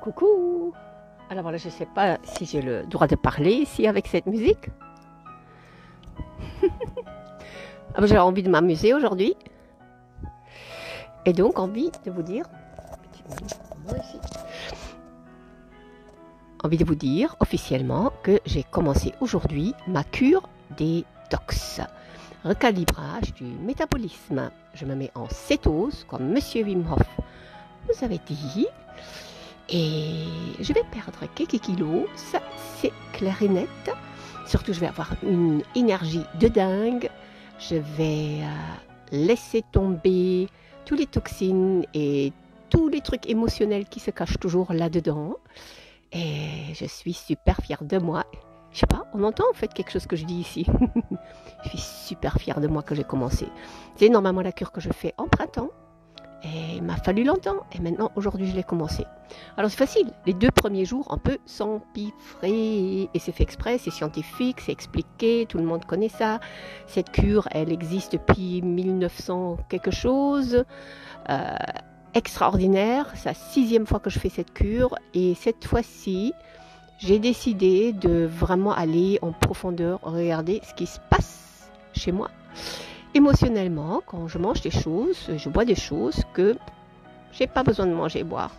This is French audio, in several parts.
Coucou Alors voilà, je ne sais pas si j'ai le droit de parler ici avec cette musique. Ah, j'ai envie de m'amuser aujourd'hui. Et donc envie de vous dire... Envie de vous dire officiellement que j'ai commencé aujourd'hui ma cure détox. Recalibrage du métabolisme. Je me mets en cétose comme Monsieur Wim Hof vous avez dit. Et je vais perdre quelques kilos, ça c'est clair et net. Surtout, je vais avoir une énergie de dingue. Je vais euh, laisser tomber tous les toxines et tous les trucs émotionnels qui se cachent toujours là-dedans. Et je suis super fière de moi. Je sais pas, on entend en fait quelque chose que je dis ici. je suis super fière de moi que j'ai commencé. C'est normalement la cure que je fais en printemps. Et il m'a fallu longtemps. Et maintenant, aujourd'hui, je l'ai commencé. Alors, c'est facile. Les deux premiers jours, un peu s'empiffrer. Et c'est fait exprès, c'est scientifique, c'est expliqué. Tout le monde connaît ça. Cette cure, elle existe depuis 1900 quelque chose. Euh, extraordinaire. C'est la sixième fois que je fais cette cure. Et cette fois-ci, j'ai décidé de vraiment aller en profondeur, regarder ce qui se passe chez moi émotionnellement, quand je mange des choses, je bois des choses que j'ai pas besoin de manger et boire,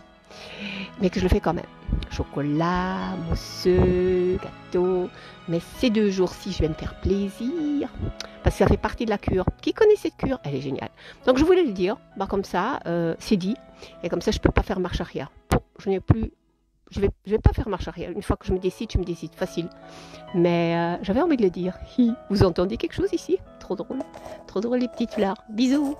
mais que je le fais quand même. Chocolat, mousseux, gâteau. Mais ces deux jours-ci, je vais me faire plaisir parce que ça fait partie de la cure. Qui connaît cette cure? Elle est géniale. Donc je voulais le dire, bah, comme ça, euh, c'est dit. Et comme ça, je peux pas faire marche arrière. Je n'ai plus je vais, je vais pas faire marche arrière. Une fois que je me décide, je me décide facile. Mais euh, j'avais envie de le dire. Vous entendez quelque chose ici? Trop drôle. Trop drôle les petites fleurs. Bisous